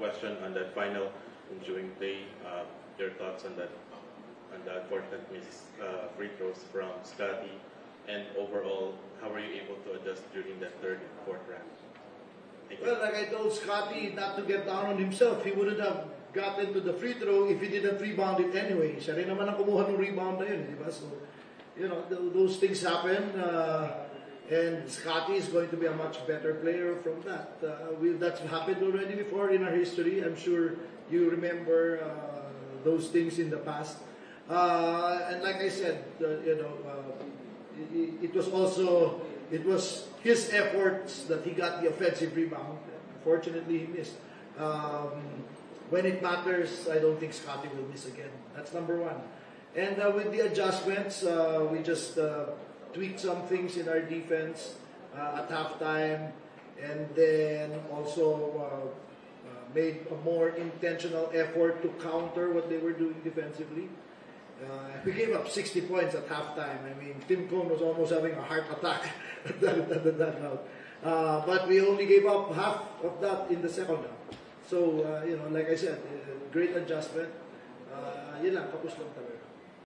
question on that final ensuing play. Uh, your thoughts on that, on the unfortunate miss uh, free throws from Scotty, and overall, how were you able to adjust during that third and fourth round? Well, like I told Scotty not to get down on himself, he wouldn't have gotten to the free throw if he didn't rebound it anyway. Siya rin naman ang kumuha ng rebound na yun, di ba? So, you know, th- those things happen. Uh, and Scotty is going to be a much better player from that. Uh, we, that's happened already before in our history. I'm sure you remember uh, those things in the past. Uh, and like I said, uh, you know, uh, it, it was also it was his efforts that he got the offensive rebound. Fortunately, he missed. Um, when it matters, I don't think Scotty will miss again. That's number one. And uh, with the adjustments, we just tweaked some things in our defense uh, at halftime, and then also uh, uh, made a more intentional effort to counter what they were doing defensively. Uh, we gave up 60 points at halftime. I mean, Tim Cone was almost having a heart attack at that, at that round. Uh, but we only gave up half of that in the second round. So, uh, you know, like I said, great adjustment. Uh, yun lang, kapos lang talaga.